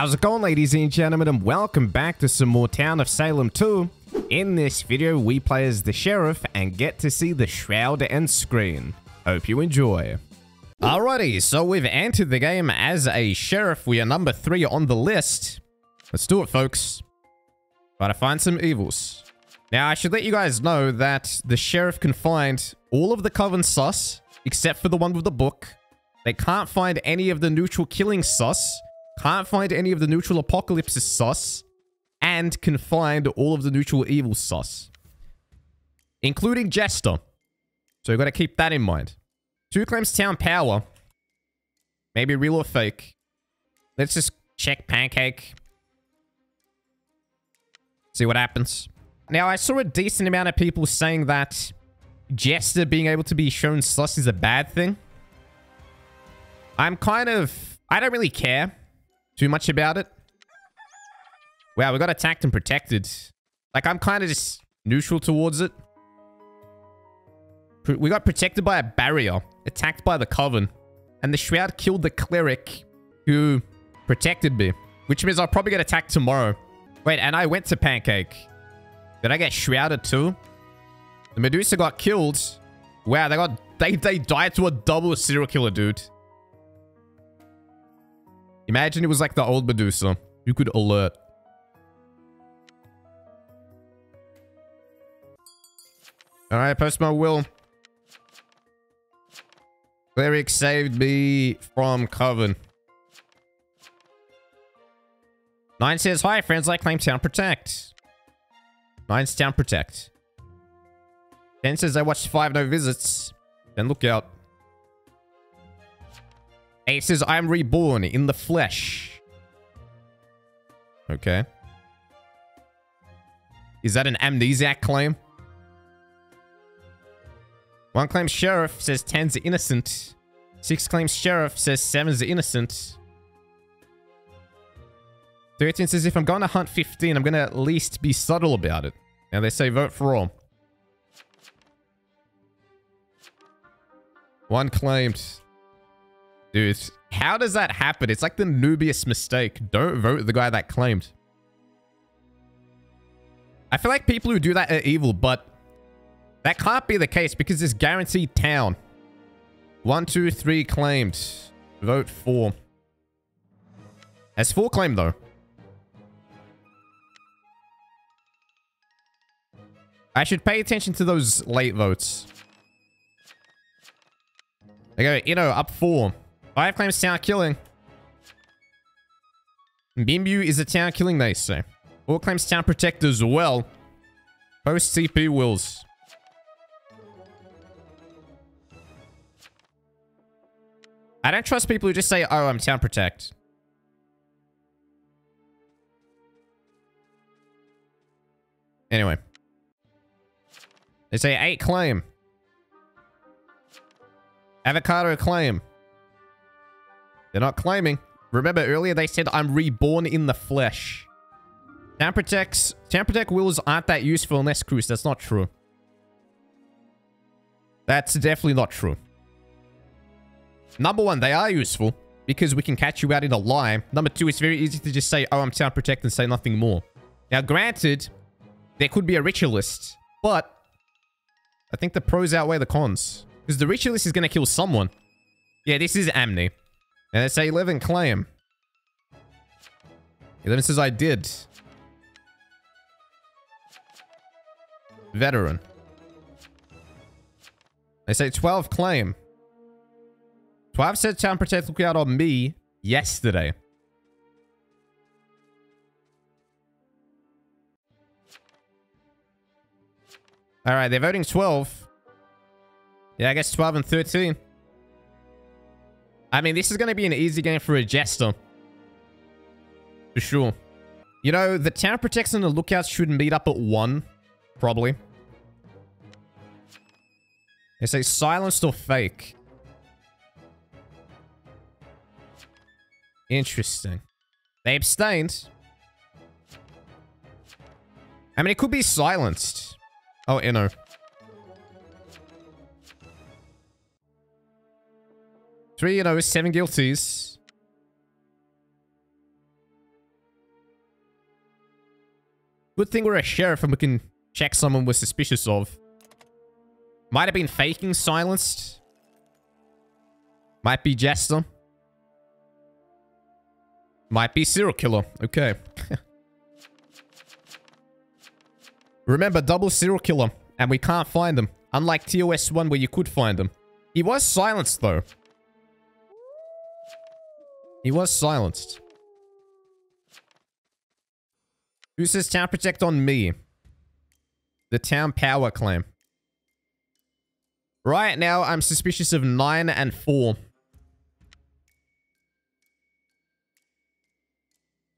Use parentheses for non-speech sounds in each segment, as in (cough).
How's it going, ladies and gentlemen, and welcome back to some more Town of Salem 2. In this video, we play as the Sheriff and get to see the Shroud and Screen. Hope you enjoy. Alrighty, so we've entered the game as a Sheriff. We are number 3 on the list. Let's do it, folks. Gotta find some evils. Now, I should let you guys know that the Sheriff can find all of the Coven sus, except for the one with the book. They can't find any of the neutral killing sus, can't find any of the neutral apocalypse sus, and can find all of the neutral evil sus. Including Jester. So you gotta keep that in mind. Two claims town power. Maybe real or fake. Let's just check Pancake. See what happens. Now, I saw a decent amount of people saying that Jester being able to be shown sus is a bad thing. I'm kind of... I don't really care too much about it. Wow, we got attacked and protected. Like, I'm kind of just neutral towards it. We got protected by a barrier, attacked by the Coven, and the Shroud killed the Cleric who protected me, which means I'll probably get attacked tomorrow. Wait, and I went to Pancake. Did I get Shrouded too? The Medusa got killed. Wow, they got they they died to a double serial killer, dude. Imagine it was like the old Medusa. You could alert. Alright, post my will. Cleric saved me from Coven. Nine says, Hi, friends like Claim Town Protect. Nine's Town Protect. Ten says, I watched five no visits. Then look out. Eight says, I am reborn in the flesh. Okay. Is that an amnesiac claim? One claims sheriff says 10's innocent. Six claims sheriff says 7's innocent. 13 says if I'm going to hunt 15, I'm going to at least be subtle about it. Now they say vote for all. One claimed. Dude, how does that happen? It's like the noobiest mistake. Don't vote the guy that claimed. I feel like people who do that are evil, but that can't be the case because it's guaranteed town. One, two, three claimed. Vote four. That's four claimed though. I should pay attention to those late votes. There you go, know, up four. Five claims town killing. Bimbu is a town killing, they say. Four claims town protect as well. Post CP wills. I don't trust people who just say, oh, I'm town protect. Anyway. They say eight claim. Avocado claim. They're not claiming. Remember earlier they said I'm reborn in the flesh. Town protect wills aren't that useful unless Cruz. That's not true. That's definitely not true. Number one, they are useful because we can catch you out in a lie. Number two, it's very easy to just say, oh, I'm town protect and say nothing more. Now, granted, there could be a ritualist, but I think the pros outweigh the cons. Because the ritualist is going to kill someone. Yeah, this is Amni. And it's a 11 claim. 11 says I did. Veteran. They say 12 claim. 12 said town protect look out on me yesterday. All right, they're voting 12. Yeah, I guess 12 and 13. I mean, this is going to be an easy game for a Jester. For sure. You know, the town protects and the lookouts should meet up at 1. Probably. They say silenced or fake. Interesting. They abstained. I mean, it could be silenced. Oh, Inno. Three you know, seven guilties. Good thing we're a sheriff and we can check someone we're suspicious of. Might have been faking silenced. Might be Jester. Might be serial killer. Okay. (laughs) Remember, double serial killer. And we can't find him. Unlike TOS 1 where you could find him. He was silenced though. He was silenced. Who says town protect on me? The town power claim. Right now, I'm suspicious of 9 and 4.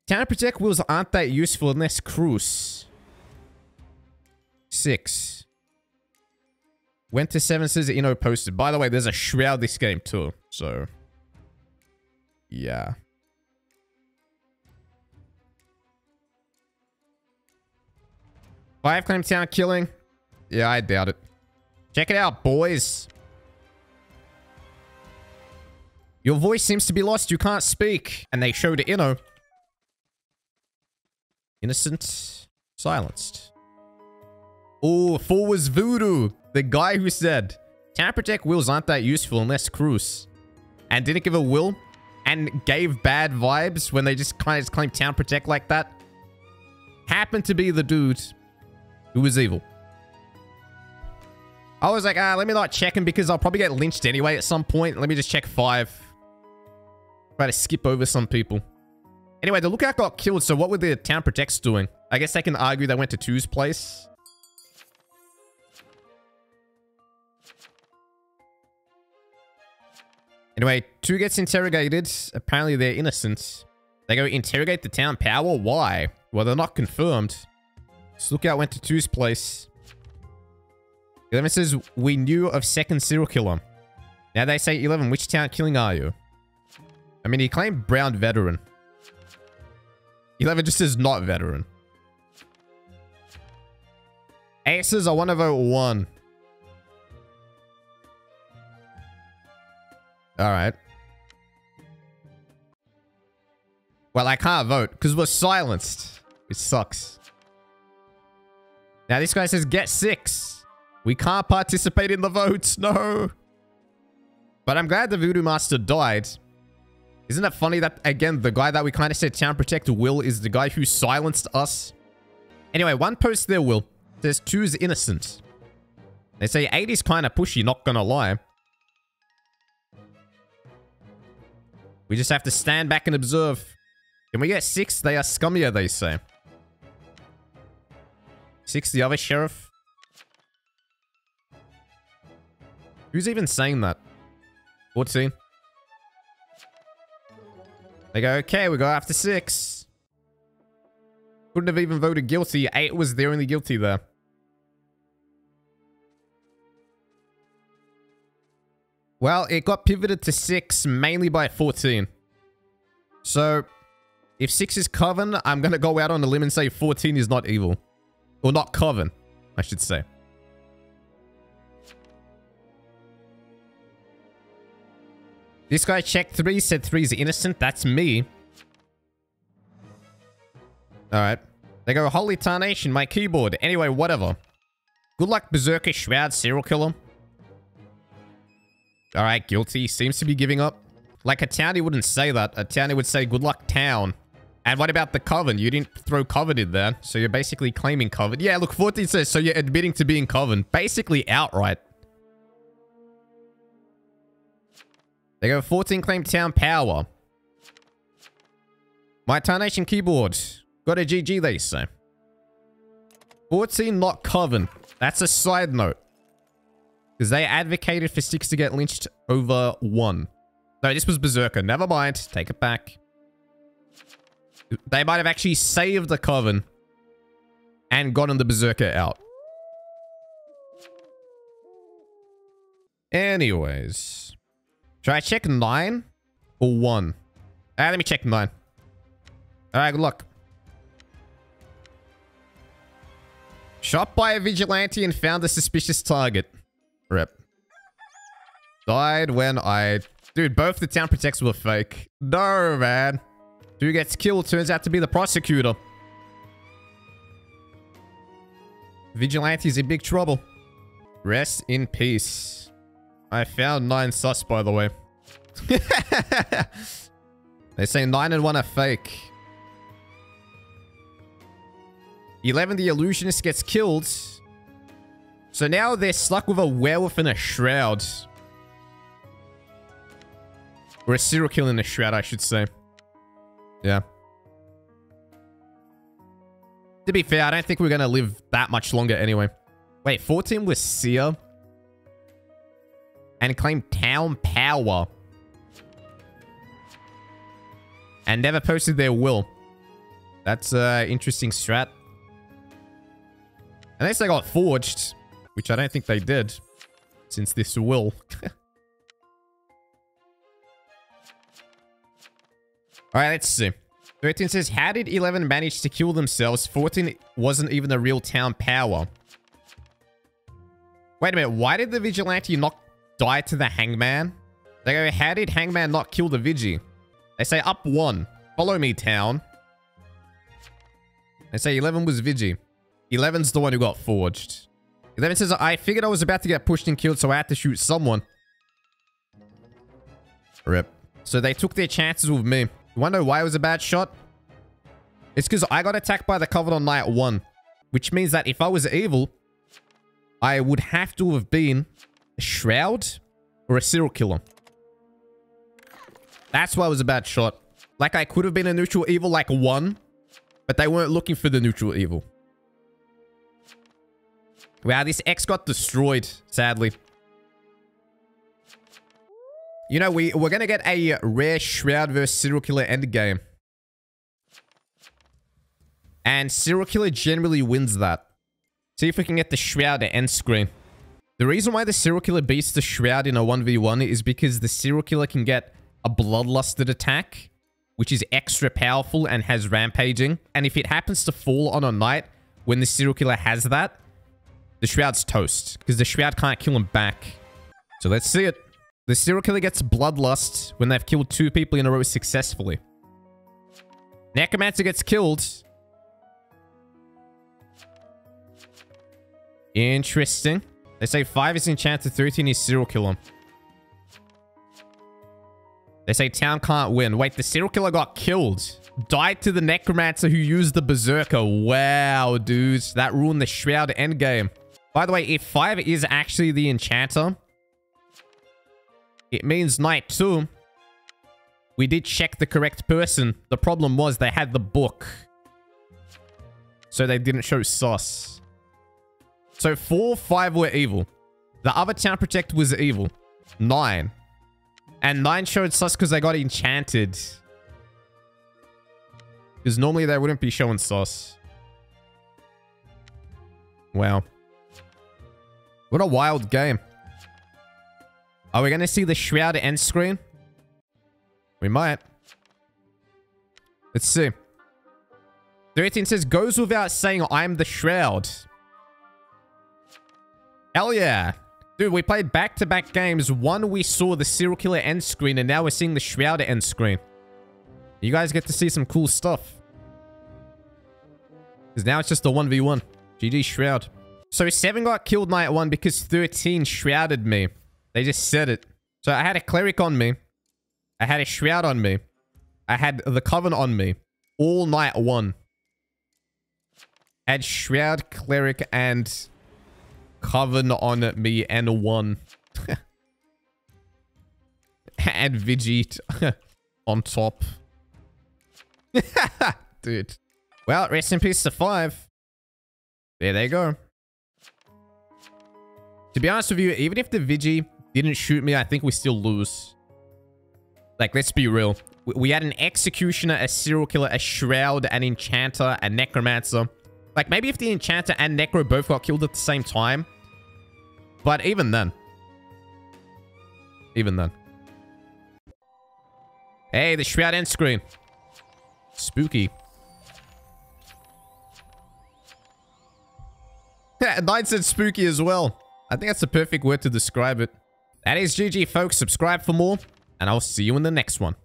Town protect wheels aren't that useful unless cruise. 6. Went to 7 says Inno posted. By the way, there's a shroud this game too. So, yeah. Five claim town killing? Yeah, I doubt it. Check it out, boys. Your voice seems to be lost. You can't speak. And they showed it, you know. Innocent. Silenced. Oh, four was Voodoo. The guy who said, Town Protect wills aren't that useful unless Cruise. And didn't give a will. And gave bad vibes when they just kind of claimed Town Protect like that. Happened to be the dude who was evil. I was like, ah, let me not check him because I'll probably get lynched anyway at some point. Let me just check five. Try to skip over some people. Anyway, the lookout got killed, so what were the town protects doing? I guess they can argue they went to two's place. Anyway, two gets interrogated. Apparently they're innocent. They go interrogate the town power? Why? Well, they're not confirmed. So went to two's place. Eleven says, we knew of second serial killer. Now they say, Eleven, which town killing are you? I mean, he claimed brown veteran. Eleven just says not veteran. Aces are 1 of 01. All right. Well, I can't vote because we're silenced. It sucks. Now this guy says get six. We can't participate in the votes. (laughs) No. But I'm glad the Voodoo Master died. Isn't it funny that, again, the guy that we kind of said Town Protector Will is the guy who silenced us? Anyway, one post there, Will. Says two's innocent. They say eight is kind of pushy, not gonna lie. We just have to stand back and observe. Can we get six? They are scummier, they say. Six, the other sheriff. Who's even saying that? 14. They go, okay, we go after six. Couldn't have even voted guilty. Eight was the only guilty there. Well, it got pivoted to 6 mainly by 14. So, if 6 is Coven, I'm going to go out on a limb and say 14 is not evil. Or not Coven, I should say. This guy checked 3, said 3 is innocent. That's me. Alright. They go, Holy Tarnation, my keyboard. Anyway, whatever. Good luck, Berserker, Shroud, Serial Killer. All right, guilty. Seems to be giving up. Like a townie wouldn't say that. A townie would say, good luck, town. And what about the coven? You didn't throw coven in there. So you're basically claiming coven. Yeah, look, 14 says, so you're admitting to being coven. Basically outright. They go 14 claim town power. My Tarnation keyboard. Got a GG, they say. 14 not coven. That's a side note. Because they advocated for six to get lynched over one. No, this was Berserker. Never mind. Take it back. They might have actually saved the Coven and gotten the Berserker out. Anyways. Should I check 9 or 1? Ah, let me check 9. Alright, good luck. Shot by a vigilante and found a suspicious target. Rip. Died when I... Dude, both the town protects were fake. No, man. Who gets killed turns out to be the prosecutor. Vigilante's in big trouble. Rest in peace. I found 9 sus, by the way. (laughs) they say 9 and 1 are fake. 11, the illusionist gets killed. So now they're stuck with a werewolf and a shroud. Or a serial killer in a shroud, I should say. Yeah. To be fair, I don't think we're going to live that much longer anyway. Wait, 14 was Seer. And claimed town power. And never posted their will. That's uh interesting strat. Unless they got forged. Which I don't think they did. Since this will. (laughs) Alright, let's see. 13 says, how did 11 manage to kill themselves? 14 wasn't even a real town power. Wait a minute, why did the vigilante not die to the hangman? They go, how did hangman not kill the vigi? They say, up one. Follow me, town. They say 11 was vigi. 11's the one who got forged. 11 says, I figured I was about to get pushed and killed, so I had to shoot someone. Rip. So they took their chances with me. You want to know why it was a bad shot? It's because I got attacked by the Coven on night one. Which means that if I was evil, I would have to have been a Shroud or a serial killer. That's why it was a bad shot. Like I could have been a neutral evil like one, but they weren't looking for the neutral evil. Wow, this X got destroyed, sadly. You know, we, we're going to get a rare Shroud versus Serial Killer endgame. And Serial Killer generally wins that. See if we can get the Shroud at end screen. The reason why the Serial Killer beats the Shroud in a 1v1 is because the Serial Killer can get a Bloodlusted attack, which is extra powerful and has rampaging. And if it happens to fall on a night when the Serial Killer has that, the Shroud's toast. Because the Shroud can't kill him back. So let's see it. The serial killer gets bloodlust when they've killed two people in a row successfully. Necromancer gets killed. Interesting. They say 5 is enchanted, 13 is serial killer. They say town can't win. Wait, the serial killer got killed. Died to the necromancer who used the berserker. Wow, dudes. That ruined the shroud endgame. By the way, if 5 is actually the enchanter, it means night two. We did check the correct person. The problem was they had the book. So they didn't show sus. So four, five were evil. The other town protect was evil. Nine. And nine showed sus because they got enchanted. Because normally they wouldn't be showing sus. Wow. What a wild game. Are we going to see the Shroud end screen? We might. Let's see. 13 says, goes without saying I'm the Shroud. Hell yeah. Dude, we played back-to-back -back games. One, we saw the Serial Killer end screen, and now we're seeing the Shroud end screen. You guys get to see some cool stuff. Because now it's just a 1v1. GG Shroud. So 7 got killed night 1 because 13 shrouded me. They just said it. So I had a cleric on me. I had a shroud on me. I had the coven on me. All night one. had shroud, cleric, and coven on me and one. (laughs) and Vegete (laughs) on top. (laughs) Dude. Well, rest in peace to five. There they go. To be honest with you, even if the Vigi didn't shoot me, I think we still lose. Like, let's be real. We had an Executioner, a Serial Killer, a Shroud, an Enchanter, a Necromancer. Like, maybe if the Enchanter and Necro both got killed at the same time. But even then. Even then. Hey, the Shroud end screen. Spooky. (laughs) Nine said spooky as well. I think that's the perfect word to describe it. That is GG, folks. Subscribe for more, and I'll see you in the next one.